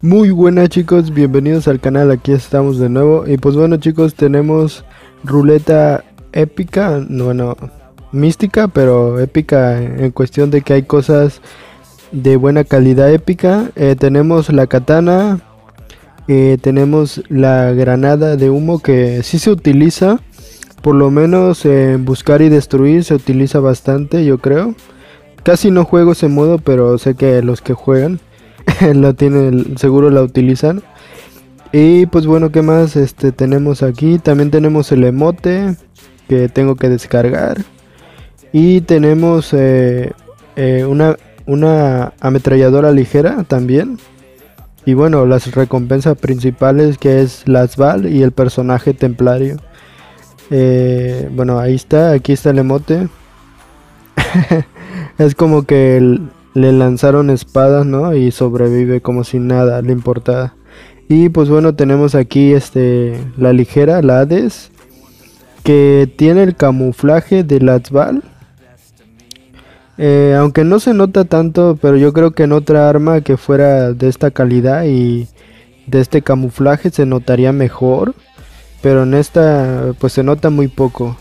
Muy buenas chicos, bienvenidos al canal, aquí estamos de nuevo. Y pues bueno chicos tenemos ruleta épica, bueno, mística pero épica en cuestión de que hay cosas de buena calidad épica, eh, tenemos la katana, eh, tenemos la granada de humo que sí se utiliza, por lo menos en buscar y destruir se utiliza bastante yo creo. Casi no juego ese modo, pero sé que los que juegan lo tienen, seguro la utilizan. Y pues bueno, ¿qué más este, tenemos aquí? También tenemos el emote que tengo que descargar. Y tenemos eh, eh, una, una ametralladora ligera también. Y bueno, las recompensas principales que es las Val y el personaje templario. Eh, bueno, ahí está, aquí está el emote. es como que le lanzaron espadas, ¿no? Y sobrevive como si nada le importara. Y pues bueno, tenemos aquí este la ligera, la Hades, que tiene el camuflaje de Latzval. Eh, aunque no se nota tanto, pero yo creo que en otra arma que fuera de esta calidad y de este camuflaje se notaría mejor. Pero en esta pues se nota muy poco.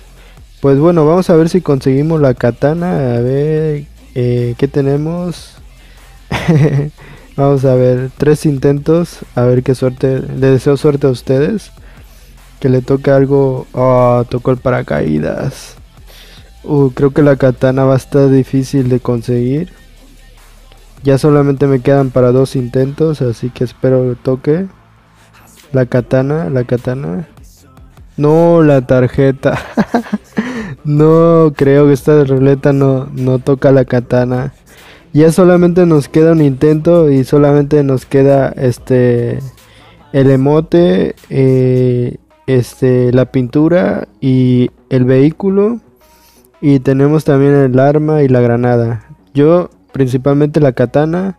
Pues bueno, vamos a ver si conseguimos la katana. A ver, eh, ¿qué tenemos? vamos a ver, tres intentos. A ver qué suerte. Le deseo suerte a ustedes. Que le toque algo. Oh, tocó el paracaídas. Uh, creo que la katana va a estar difícil de conseguir. Ya solamente me quedan para dos intentos, así que espero que toque. La katana, la katana. No, la tarjeta. no, creo que esta ruleta no, no toca la katana. Ya solamente nos queda un intento y solamente nos queda este el emote, eh, este la pintura y el vehículo y tenemos también el arma y la granada. Yo principalmente la katana,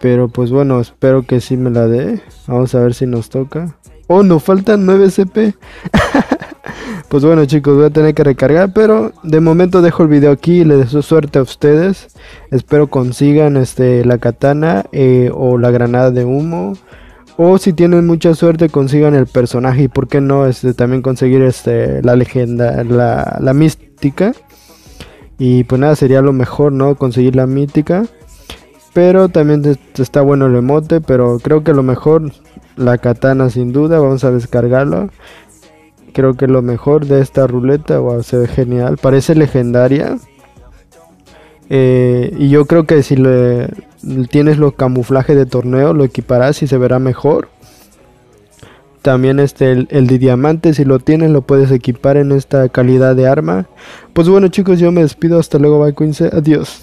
pero pues bueno, espero que sí me la dé. Vamos a ver si nos toca. Oh, nos faltan 9 CP. pues bueno chicos, voy a tener que recargar, pero de momento dejo el video aquí les deseo suerte a ustedes. Espero consigan este la katana eh, o la granada de humo. O si tienen mucha suerte consigan el personaje y por qué no este, también conseguir este, la leyenda, la, la mística. Y pues nada, sería lo mejor, ¿no? Conseguir la mítica. Pero también está bueno el emote, pero creo que lo mejor la katana sin duda, vamos a descargarlo. Creo que lo mejor de esta ruleta, wow, se ve genial, parece legendaria. Eh, y yo creo que si le tienes los camuflajes de torneo, lo equiparás y se verá mejor. También este, el, de diamante, si lo tienes, lo puedes equipar en esta calidad de arma. Pues bueno chicos, yo me despido. Hasta luego, bye Quince. Adiós.